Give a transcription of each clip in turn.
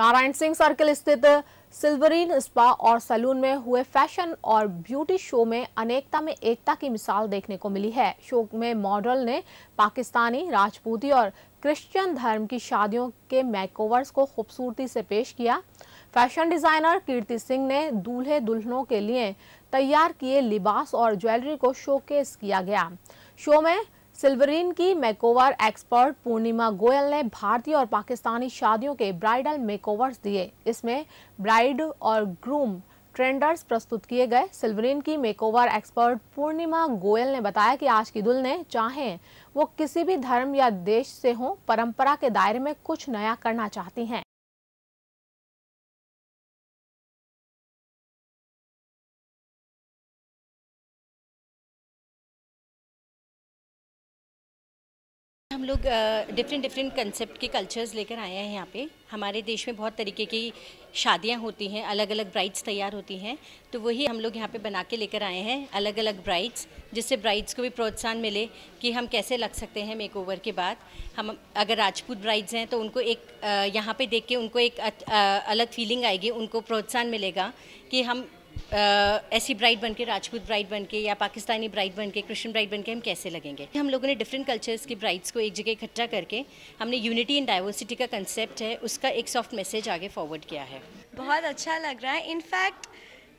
Narayan Singh circle स्थित सिल्वरीन spa और salon में हुए फ़ैशन और ब्यूटी शो में अनेकता में एकता की मिसाल देखने को मिली है। शो में मॉडल ने पाकिस्तानी, राजपूती और क्रिश्चियन धर्म की शादियों के मेकओवर्स को खूबसूरती से पेश किया। फ़ैशन डिज़ाइनर कीर्ति सिंह ने दूल्हे दुल्हनों के लिए तैयार किए लिबास और ज्वेलरी को शोकेस किया गया। शो में सिल्वरीन की मेकओवर एक्सपर्ट पूर्णिमा गोयल ने भारतीय और पाकिस्तानी शादियों के ब्राइडल मेकओवर्स दिए। इसमें ब्राइड और ग्रूम ट्रेंडर्स प्रस्तुत किए गए। सिल्वरीन की मेकओवर एक्सपर्ट पूर्णिमा गोयल ने बताया कि आज की दुल्हने चाहें वो किसी भी धर्म या देश से हों, परंपरा के दायरे में कुछ नया करना चाहती हैं। हम लोग डिफरेंट डिफरेंट कंसेप्ट के कल्चर्स लेकर आए हैं यहाँ पे। हमारे देश में बहुत तरीके की शादियाँ होती हैं अलग अलग ब्राइड्स तैयार होती हैं। तो वही हम लोग यहाँ पे बना के लेकर आए हैं अलग अलग ब्राइड्स जिससे ब्राइड्स को भी प्रोत्साहन मिले कि हम कैसे लग सकते हैं मेकओवर के बाद। हम, अगर राजपूत ब्राइड्स हैं तो उनको एक यहाँ पे देख के उनको एक अलग फीलिंग आएगी, उनको प्रोत्साहन मिलेगा कि हम ऐसी ब्राइड बन के राजपूत ब्राइड बन के या पाकिस्तानी ब्राइड बन के क्रिश्चियन ब्राइड बन के हम कैसे लगेंगे? हम लोगों ने डिफरेंट कल्चर्स की ब्राइड्स को एक जगह इकट्ठा करके हमने यूनिटी एंड डाइवर्सिटी का कंसेप्ट है, उसका एक सॉफ्ट मैसेज आगे फॉरवर्ड किया है। बहुत अच्छा लग रहा है। इनफैक्ट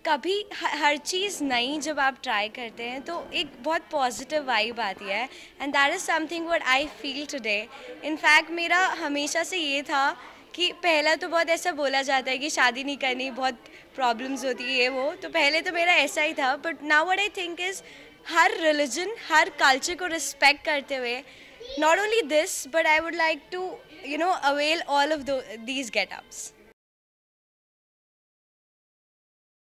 कभी हर चीज़ नई जब आप ट्राई करते हैं तो एक बहुत पॉजिटिव वाइब आती है। And that is something what I feel today in fact मेरा हमेशा से ये था कि पहला तो बहुत ऐसा बोला जाता है कि शादी नहीं करनी, बहुत प्रॉब्लम्स होती है वो। तो पहले तो मेरा ऐसा ही था but now what I think is her religion हर कल्चर को रिस्पेक्ट करते हुए not only this but I would like to you know avail all of these getups